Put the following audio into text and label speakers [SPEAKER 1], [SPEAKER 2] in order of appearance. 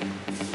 [SPEAKER 1] Bye.